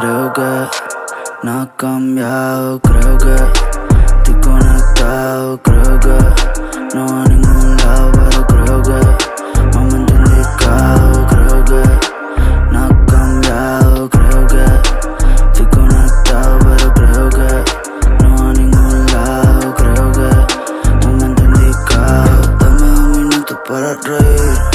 Creo que no ha cambiado, creo que estoy conectado, creo que no va a ningún lado, pero creo que momento indicado, creo que no ha cambiado, creo que estoy conectado, pero creo que no va a ningún lado, creo que momento indicado. Dame un minuto para reír,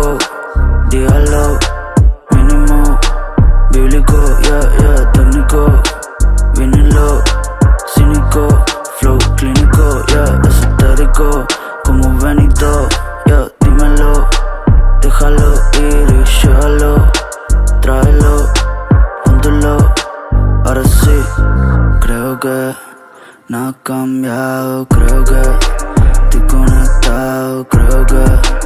hago, dígalo, mínimo, bíblico, yeah, yeah, técnico, vinilo, cínico, flow clínico, yeah, esotérico, como Benito, yeah, dímelo, déjalo ir y llévalo, tráelo, póntelo, ahora sí, creo que no ha cambiado, creo que estoy conectado, creo que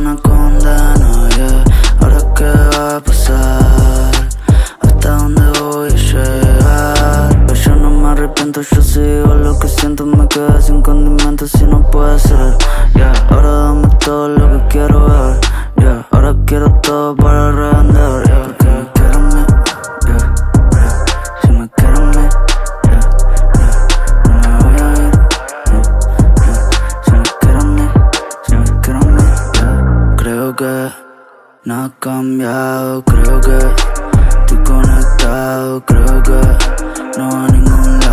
una condena, yeah, ahora qué va a pasar, hasta dónde voy a llegar, Pero yo no me arrepiento, yo sigo lo que siento, me quedé sin condimentos si no puede ser, yeah, ahora dame todo lo que quiero ver, que no ha cambiado, creo que estoy conectado, creo que no va a ningún lado,